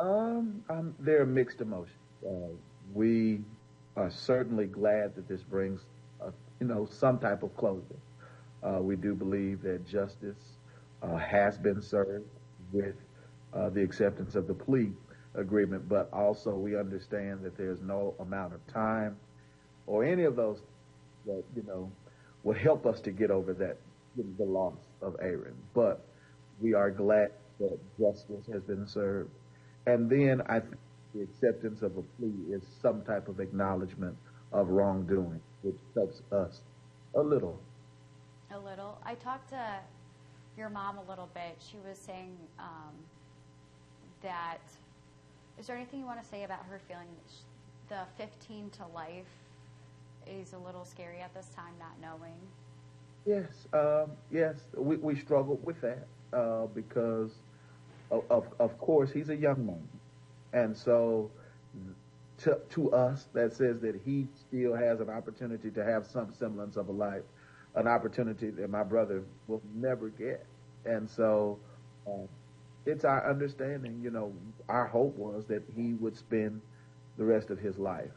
Um, um, there are mixed emotions. Uh, we are certainly glad that this brings, uh, you know, some type of closure. Uh, we do believe that justice uh, has been served with uh, the acceptance of the plea agreement, but also we understand that there's no amount of time or any of those that you know will help us to get over that the loss of Aaron. But we are glad that justice has been served, and then I think the acceptance of a plea is some type of acknowledgement of wrongdoing, which helps us a little. A little. I talked to your mom a little bit. She was saying um, that. Is there anything you want to say about her feeling the 15 to life is a little scary at this time, not knowing? Yes, um, yes, we, we struggle with that uh, because, of, of, course, he's a young man. And so to, to us, that says that he still has an opportunity to have some semblance of a life, an opportunity that my brother will never get. And so uh, it's our understanding, you know, our hope was that he would spend the rest of his life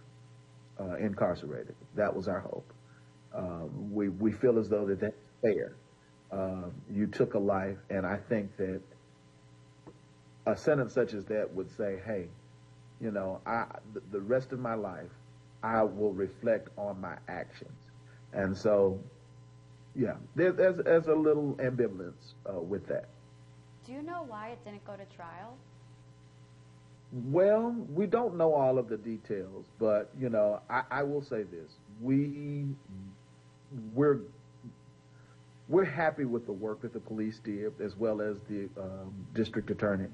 uh, incarcerated. That was our hope. Um, we, we feel as though that that's fair. Uh, you took a life, and I think that a sentence such as that would say, hey, you know, I, the rest of my life, I will reflect on my actions. And so, yeah, there's, there's, there's a little ambivalence uh, with that. Do you know why it didn't go to trial? Well, we don't know all of the details, but you know, I, I will say this: we we're we're happy with the work that the police did, as well as the um, district attorney.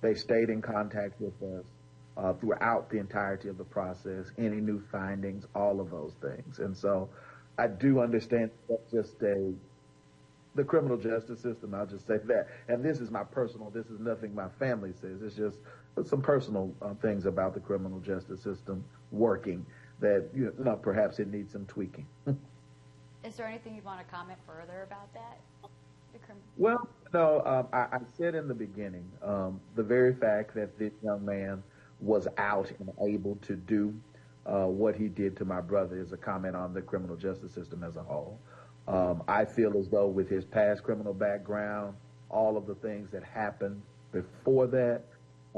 They stayed in contact with us uh, throughout the entirety of the process, any new findings, all of those things. And so I do understand that's just a, the criminal justice system, I'll just say that. And this is my personal, this is nothing my family says. It's just some personal uh, things about the criminal justice system working that, you know, perhaps it needs some tweaking. is there anything you want to comment further about that? Well, no, um, I, I, said in the beginning, um, the very fact that this young man was out and able to do uh, what he did to my brother is a comment on the criminal justice system as a whole. Um, I feel as though with his past criminal background, all of the things that happened before that,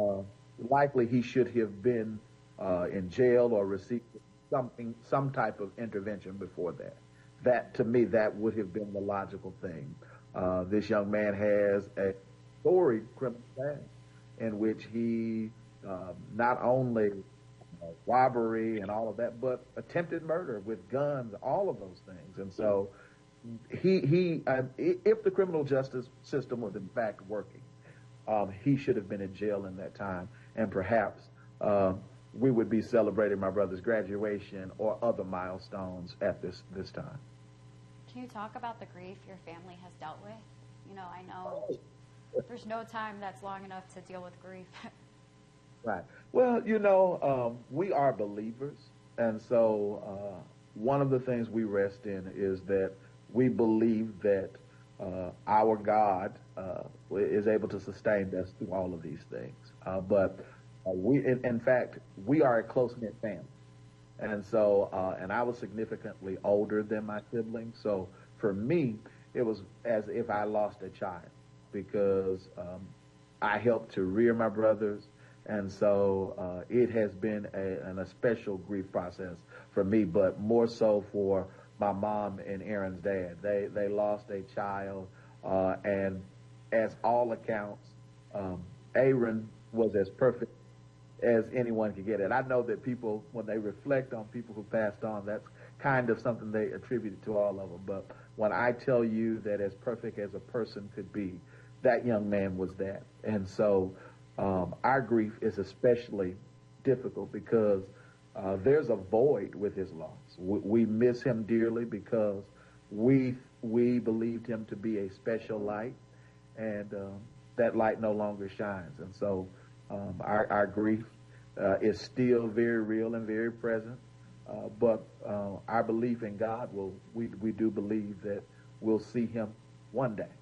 uh, likely he should have been uh, in jail or received something, some type of intervention before that. That to me, that would have been the logical thing. Uh, this young man has a storied criminal past in which he um, not only uh, robbery and all of that, but attempted murder with guns, all of those things. And so he, he uh, if the criminal justice system was in fact working, um, he should have been in jail in that time. And perhaps uh, we would be celebrating my brother's graduation or other milestones at this, this time. Can you talk about the grief your family has dealt with? You know, I know there's no time that's long enough to deal with grief. Right. Well, you know, um, we are believers, and so uh, one of the things we rest in is that we believe that uh, our God uh, is able to sustain us through all of these things. Uh, but uh, we, in, in, fact, we are a close knit family, and so, uh, and I was significantly older than my siblings. So for me, it was as if I lost a child because um, I helped to rear my brothers. And so uh, it has been a, an, a special grief process for me, but more so for my mom and Aaron's dad. They they lost a child, uh, and as all accounts, um, Aaron was as perfect as anyone could get it. I know that people, when they reflect on people who passed on, that's kind of something they attributed to all of them. But when I tell you that as perfect as a person could be, that young man was that. And so um, our grief is especially difficult because uh, there's a void with his loss. We, we, miss him dearly because we we believed him to be a special light, and um, that light no longer shines. And so um, our, our grief uh, is still very real and very present. Uh, but uh, our belief in God will we we do believe that we'll see him one day.